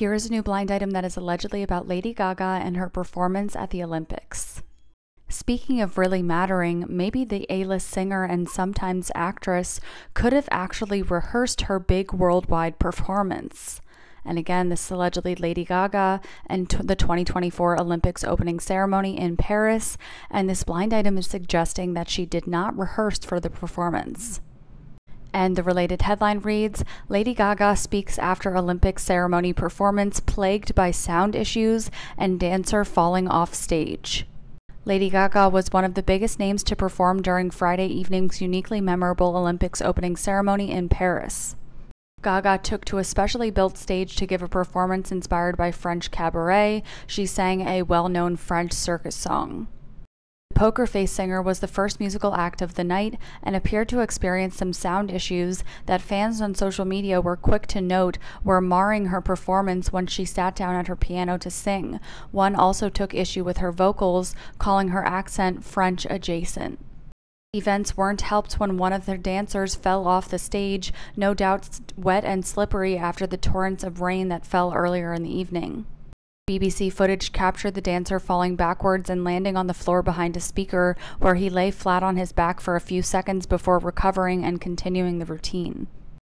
Here is a new blind item that is allegedly about Lady Gaga and her performance at the Olympics. Speaking of really mattering, maybe the A list singer and sometimes actress could have actually rehearsed her big worldwide performance. And again, this is allegedly Lady Gaga and the 2024 Olympics opening ceremony in Paris. And this blind item is suggesting that she did not rehearse for the performance. And the related headline reads Lady Gaga speaks after Olympic ceremony performance plagued by sound issues and dancer falling off stage. Lady Gaga was one of the biggest names to perform during Friday evening's uniquely memorable Olympics opening ceremony in Paris. Gaga took to a specially built stage to give a performance inspired by French cabaret. She sang a well known French circus song. Poker Face Singer was the first musical act of the night and appeared to experience some sound issues that fans on social media were quick to note were marring her performance when she sat down at her piano to sing. One also took issue with her vocals, calling her accent French adjacent. Events weren't helped when one of their dancers fell off the stage, no doubt wet and slippery after the torrents of rain that fell earlier in the evening. BBC footage captured the dancer falling backwards and landing on the floor behind a speaker, where he lay flat on his back for a few seconds before recovering and continuing the routine.